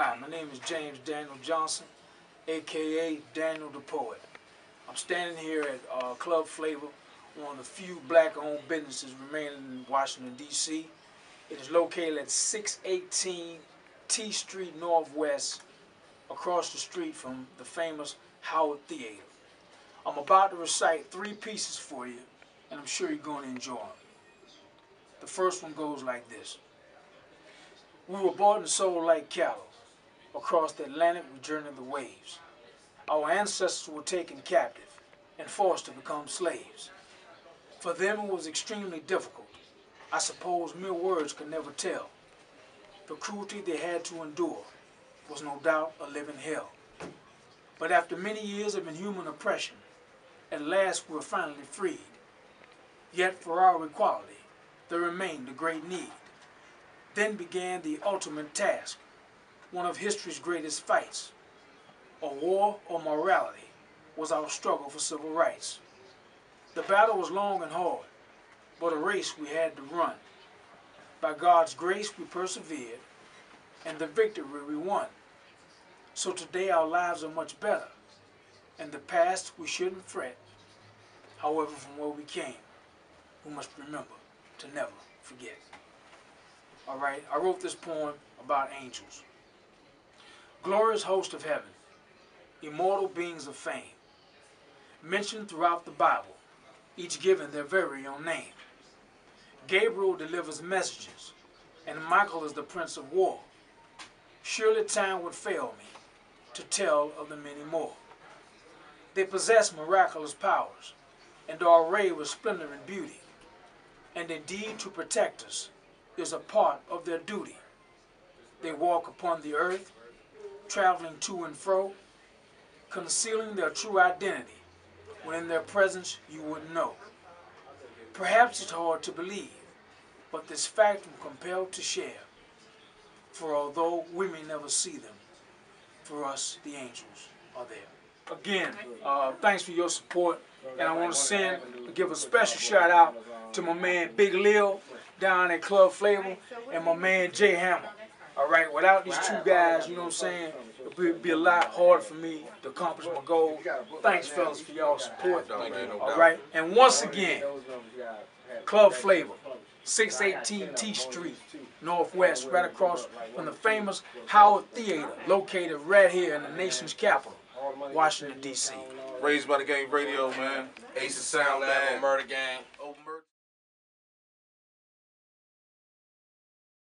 Hi, my name is James Daniel Johnson, aka Daniel Da Poet. I'm standing here at uh, Club Flava, one of the few black-owned businesses remaining in Washington, D.C. It is located at 618 T Street Northwest, across the street from the famous Howard Theater. I'm about to recite three pieces for you, and I'm sure you're going to enjoy them. The first one goes like this. We were bought and sold like cattle. Across the Atlantic we journeyed the waves. Our ancestors were taken captive and forced to become slaves. For them it was extremely difficult. I suppose mere words could never tell. The cruelty they had to endure was no doubt a living hell. But after many years of inhuman oppression, at last we were finally freed. Yet for our equality, there remained a great need. Then began the ultimate task, one of history's greatest fights. A war or morality was our struggle for civil rights. The battle was long and hard, but a race we had to run. By God's grace we persevered, and the victory we won. So today our lives are much better. In the past we shouldn't fret. However, from where we came, we must remember to never forget. All right, I wrote this poem about angels. Glorious host of heaven, immortal beings of fame, mentioned throughout the Bible, each given their very own name. Gabriel delivers messages, and Michael is the prince of war. Surely time would fail me to tell of the many more. They possess miraculous powers, and are arrayed with splendor and beauty and indeed to protect us is a part of their duty. They walk upon the earth, traveling to and fro, concealing their true identity, when in their presence you wouldn't know. Perhaps it's hard to believe, but this fact I'm compelled to share. For although we may never see them, for us the angels are there. Again, uh, thanks for your support, and I want to send, and give a special shout out to my man Big Lil down at Club Flava and my man Jay Hammer. All right, without these two guys, you know what I'm saying, it would be a lot harder for me to accomplish my goal. Thanks, fellas, for y'all support. All right, and once again, Club Flava, 618 T Street, Northwest, right across from the famous Howard Theater, located right here in the nation's capital, Washington, D.C. Raised by the Game Radio, man. Ace of Sound Lab, Murder Gang.